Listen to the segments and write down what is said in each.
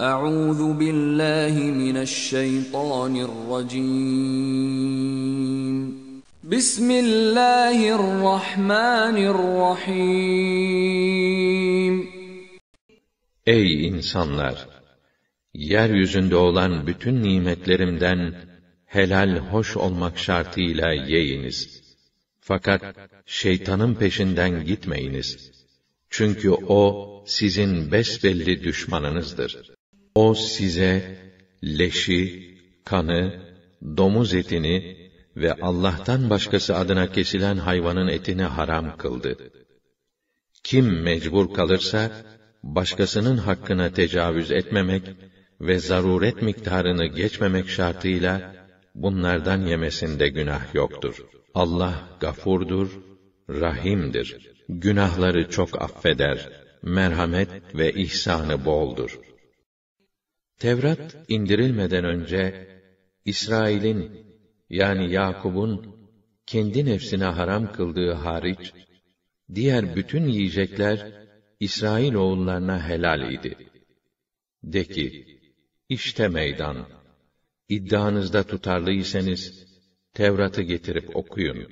Euzu billahi mineşşeytanirracim. Bismillahirrahmanirrahim. Ey insanlar! Yeryüzünde olan bütün nimetlerimden helal hoş olmak şartıyla yeyiniz. Fakat şeytanın peşinden gitmeyiniz. Çünkü o sizin besbelli düşmanınızdır.'' O size leşi, kanı, domuz etini ve Allah'tan başkası adına kesilen hayvanın etini haram kıldı. Kim mecbur kalırsa, başkasının hakkına tecavüz etmemek ve zaruret miktarını geçmemek şartıyla, bunlardan yemesinde günah yoktur. Allah gafurdur, rahimdir. Günahları çok affeder, merhamet ve ihsanı boldur. Tevrat indirilmeden önce, İsrail'in, yani Yakub'un, kendi nefsine haram kıldığı hariç, diğer bütün yiyecekler, İsrail oğullarına helal idi. De ki, işte meydan. İddianızda tutarlıysanız, Tevrat'ı getirip okuyun.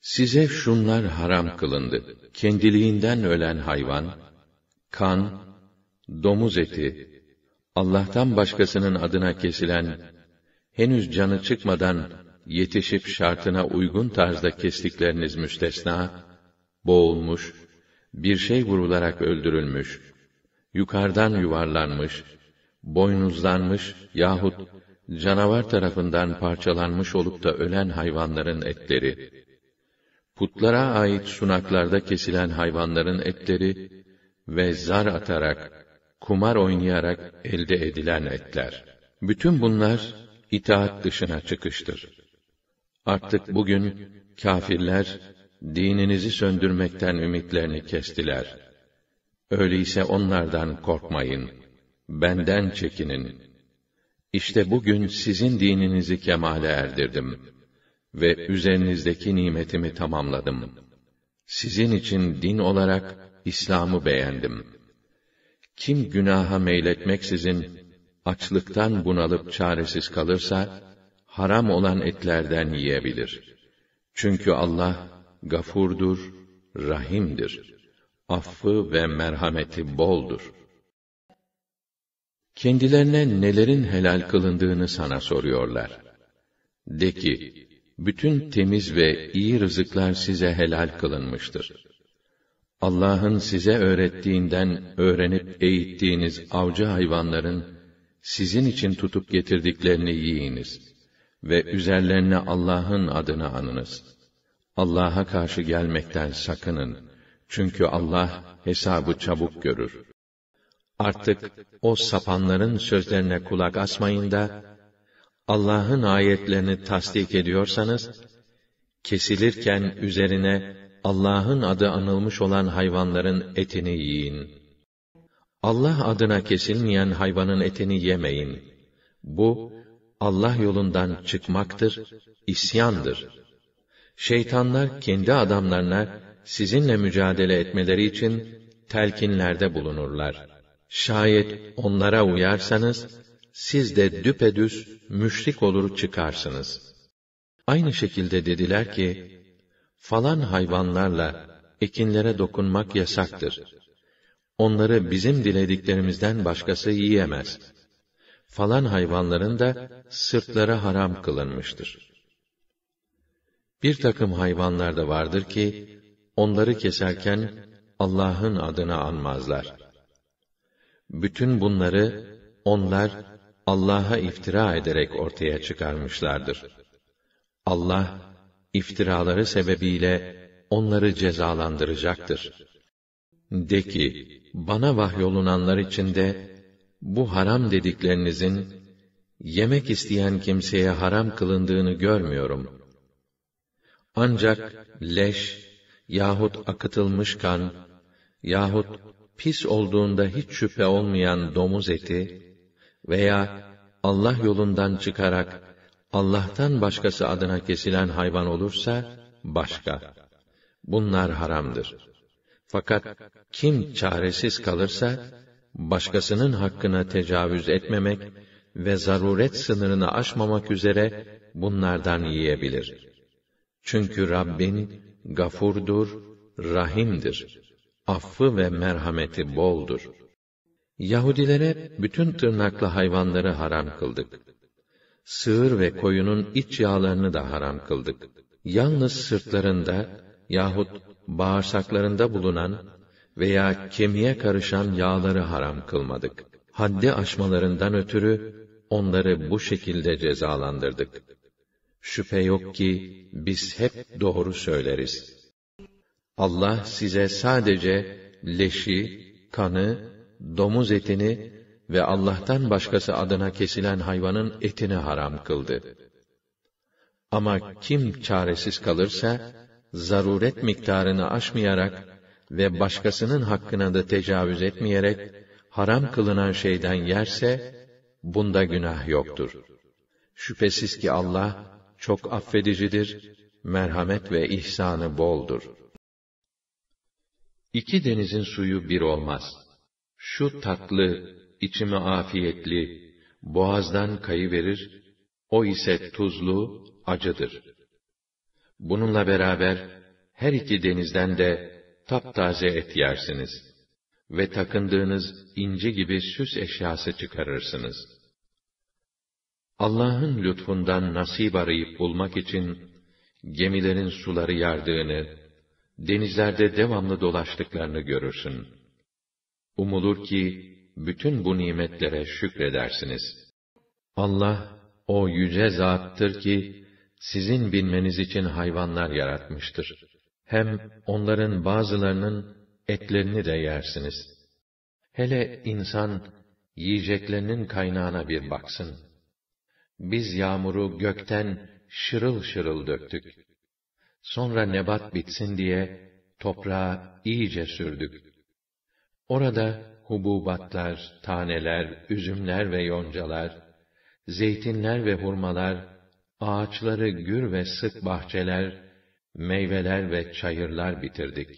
Size şunlar haram kılındı. Kendiliğinden ölen hayvan, kan, domuz eti, Allah'tan başkasının adına kesilen, henüz canı çıkmadan yetişip şartına uygun tarzda kestikleriniz müstesna, boğulmuş, bir şey vurularak öldürülmüş, yukarıdan yuvarlanmış, boynuzlanmış yahut canavar tarafından parçalanmış olup da ölen hayvanların etleri, putlara ait sunaklarda kesilen hayvanların etleri ve zar atarak, kumar oynayarak elde edilen etler. Bütün bunlar itaat dışına çıkıştır. Artık bugün kâfirler dininizi söndürmekten ümitlerini kestiler. Öyleyse onlardan korkmayın. Benden çekinin. İşte bugün sizin dininizi kemale erdirdim ve üzerinizdeki nimetimi tamamladım. Sizin için din olarak İslam'ı beğendim. Kim günaha meyletmeksizin açlıktan bunalıp çaresiz kalırsa haram olan etlerden yiyebilir. Çünkü Allah gafurdur, rahimdir. Affı ve merhameti boldur. Kendilerine nelerin helal kılındığını sana soruyorlar. De ki, bütün temiz ve iyi rızıklar size helal kılınmıştır. Allah'ın size öğrettiğinden öğrenip eğittiğiniz avcı hayvanların sizin için tutup getirdiklerini yiyiniz ve üzerlerine Allah'ın adını anınız. Allah'a karşı gelmekten sakının. Çünkü Allah hesabı çabuk görür. Artık o sapanların sözlerine kulak asmayın da Allah'ın ayetlerini tasdik ediyorsanız kesilirken üzerine Allah'ın adı anılmış olan hayvanların etini yiyin. Allah adına kesilmeyen hayvanın etini yemeyin. Bu Allah yolundan çıkmaktır, isyandır. Şeytanlar kendi adamlarına sizinle mücadele etmeleri için telkinlerde bulunurlar. Şayet onlara uyarsanız siz de düpedüz müşrik olur çıkarsınız. Aynı şekilde dediler ki falan hayvanlarla ekinlere dokunmak yasaktır. Onları bizim dilediklerimizden başkası yiyemez. Falan hayvanların da sırtları haram kılınmıştır. Bir takım hayvanlar da vardır ki, onları keserken Allah'ın adını anmazlar. Bütün bunları onlar Allah'a iftira ederek ortaya çıkarmışlardır. Allah iftiraları sebebiyle onları cezalandıracaktır. De ki, bana vahyolunanlar içinde bu haram dediklerinizin yemek isteyen kimseye haram kılındığını görmüyorum. Ancak leş yahut akıtılmış kan yahut pis olduğunda hiç şüphe olmayan domuz eti veya Allah yolundan çıkarak Allah'tan başkası adına kesilen hayvan olursa başka. Bunlar haramdır. Fakat kim çaresiz kalırsa başkasının hakkına tecavüz etmemek ve zaruret sınırını aşmamak üzere bunlardan yiyebilir. Çünkü Rabbin gafurdur, rahimdir. Affı ve merhameti boldur. Yahudilere bütün tırnaklı hayvanları haram kıldık. Sığır ve koyunun iç yağlarını da haram kıldık. Yalnız sırtlarında yahut bağırsaklarında bulunan veya kemiğe karışan yağları haram kılmadık. Haddi aşmalarından ötürü onları bu şekilde cezalandırdık. Şüphe yok ki biz hep doğru söyleriz. Allah size sadece leşi, kanı, domuz etini ve Allah'tan başkası adına kesilen hayvanın etini haram kıldı. Ama kim çaresiz kalırsa, zaruret miktarını aşmayarak ve başkasının hakkına da tecavüz etmeyerek, haram kılınan şeyden yerse, bunda günah yoktur. Şüphesiz ki Allah, çok affedicidir, merhamet ve ihsanı boldur. İki denizin suyu bir olmaz. Şu tatlı, içimi afiyetli, boğazdan kayıverir, o ise tuzlu, acıdır. Bununla beraber, her iki denizden de taptaze et yersiniz. Ve takındığınız inci gibi süs eşyası çıkarırsınız. Allah'ın lütfundan nasip arayıp bulmak için, gemilerin suları yardığını, denizlerde devamlı dolaştıklarını görürsün. Umulur ki, bütün bu nimetlere şükredersiniz. Allah, o yüce zattır ki, sizin bilmeniz için hayvanlar yaratmıştır. Hem onların bazılarının etlerini de yersiniz. Hele insan, yiyeceklerinin kaynağına bir baksın. Biz yağmuru gökten şırıl şırıl döktük. Sonra nebat bitsin diye toprağa iyice sürdük. Orada hububatlar, taneler, üzümler ve yoncalar, zeytinler ve hurmalar, ağaçları gür ve sık bahçeler, meyveler ve çayırlar bitirdik.